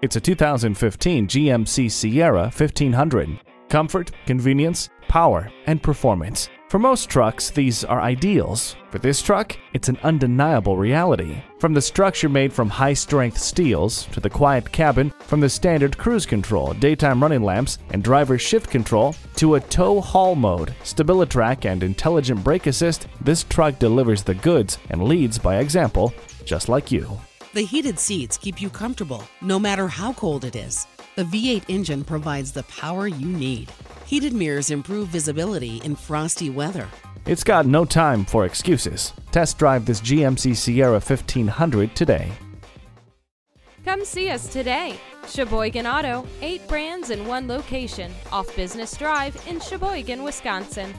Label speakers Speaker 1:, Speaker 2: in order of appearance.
Speaker 1: It's a 2015 GMC Sierra 1500. Comfort, convenience, power, and performance. For most trucks, these are ideals. For this truck, it's an undeniable reality. From the structure made from high-strength steels, to the quiet cabin, from the standard cruise control, daytime running lamps, and driver shift control, to a tow haul mode, StabiliTrak, and intelligent brake assist, this truck delivers the goods and leads by example, just like you.
Speaker 2: The heated seats keep you comfortable no matter how cold it is. The V8 engine provides the power you need. Heated mirrors improve visibility in frosty weather.
Speaker 1: It's got no time for excuses. Test drive this GMC Sierra 1500 today.
Speaker 3: Come see us today. Sheboygan Auto, eight brands in one location, off Business Drive in Sheboygan, Wisconsin.